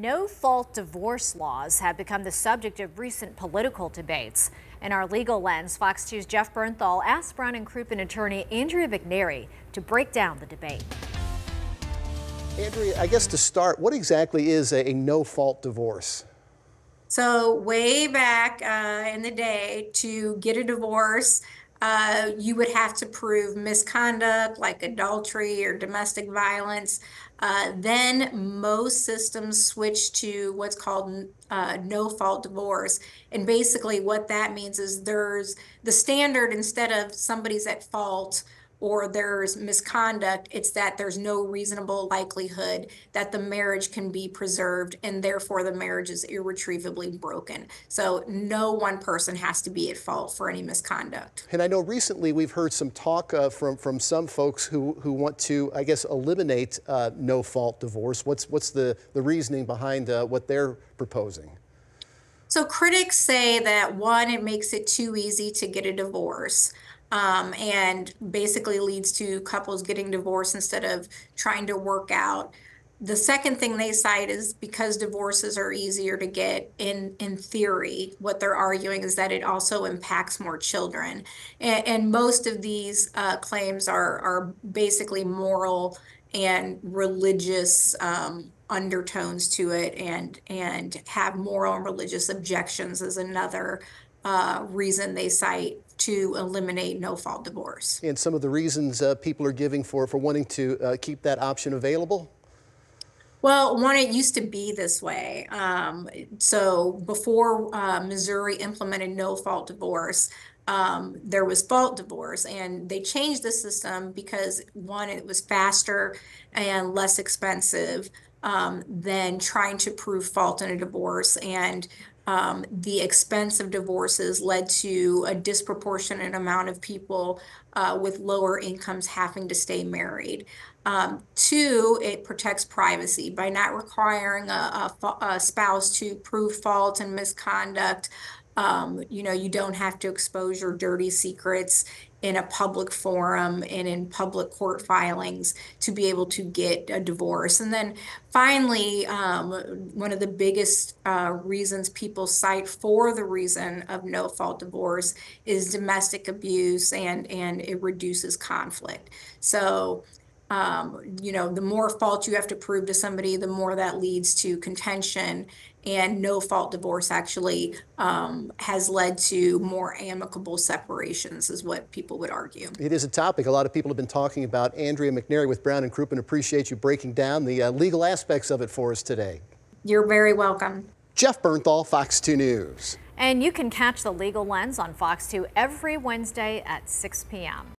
No fault divorce laws have become the subject of recent political debates. In our legal lens, Fox 2's Jeff Bernthal asked Brown and Crouppen attorney Andrea McNairy to break down the debate. Andrea, I guess to start, what exactly is a, a no fault divorce? So, way back uh, in the day, to get a divorce, uh, you would have to prove misconduct like adultery or domestic violence. Uh, then most systems switch to what's called uh, no fault divorce. And basically, what that means is there's the standard instead of somebody's at fault or there's misconduct, it's that there's no reasonable likelihood that the marriage can be preserved and therefore the marriage is irretrievably broken. So no one person has to be at fault for any misconduct. And I know recently we've heard some talk uh, from, from some folks who, who want to, I guess, eliminate uh, no fault divorce. What's, what's the, the reasoning behind uh, what they're proposing? So critics say that one, it makes it too easy to get a divorce um, and basically leads to couples getting divorced instead of trying to work out. The second thing they cite is because divorces are easier to get in in theory, what they're arguing is that it also impacts more children. And, and most of these uh, claims are, are basically moral and religious um, undertones to it and and have moral and religious objections is another uh, reason they cite to eliminate no fault divorce. And some of the reasons uh, people are giving for, for wanting to uh, keep that option available? Well, one, it used to be this way. Um, so before uh, Missouri implemented no fault divorce, um, there was fault divorce, and they changed the system because one, it was faster and less expensive um, than trying to prove fault in a divorce. And um, the expense of divorces led to a disproportionate amount of people uh, with lower incomes having to stay married. Um, two, it protects privacy by not requiring a, a, a spouse to prove fault and misconduct. Um, you know, you don't have to expose your dirty secrets in a public forum and in public court filings to be able to get a divorce. And then finally, um, one of the biggest uh, reasons people cite for the reason of no fault divorce is domestic abuse and, and it reduces conflict. So um, you know, the more fault you have to prove to somebody, the more that leads to contention. And no fault divorce actually um, has led to more amicable separations, is what people would argue. It is a topic a lot of people have been talking about. Andrea McNairy with Brown and Crouppen, appreciate you breaking down the uh, legal aspects of it for us today. You're very welcome. Jeff Bernthal, Fox 2 News. And you can catch the legal lens on Fox 2 every Wednesday at 6 p.m.